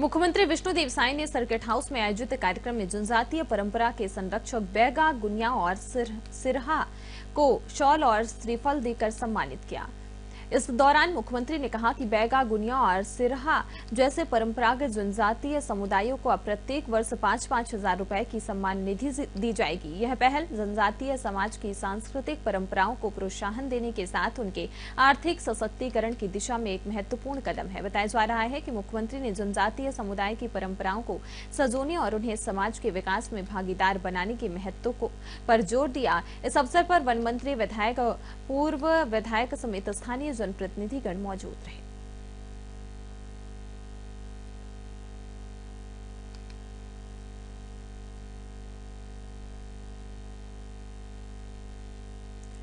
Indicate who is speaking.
Speaker 1: मुख्यमंत्री विष्णुदेव साय ने circuit house में आयोजित कार्यक्रम में जनजातीय परंपरा के संरक्षक बैगा गुनिया और सिर, सिरहा को शॉल और श्रीफल देकर सम्मानित किया। इस दौरान मुख्यमंत्री ने कहा कि बैगा, गुनिया और सिरहा जैसे परंपरागत जनजातीय समुदायों को अब प्रत्येक वर्ष पाँच पाँच हज़ार रूपए की सम्मान निधि दी जाएगी। यह पहल जनजातीय समाज की सांस्कृतिक परंपराओं को प्रोत्साहन देने के साथ उनके आर्थिक सशक्तिकरण की दिशा में एक महत्वपूर्ण कदम है। बताया जा रहा है कि मुख्यमंत्री ने जनजातीय समुदाय की परंपराओं को सजोने और उन्हें समाज के विकास में भागीदार बनाने के महत्व को पर ज़ोर दिया। इस अवसर पर वन मंत्री, विधायक पूर्व विधायक समेत स्थानीय जनप्रतिनिधिगण मौजूद रहे।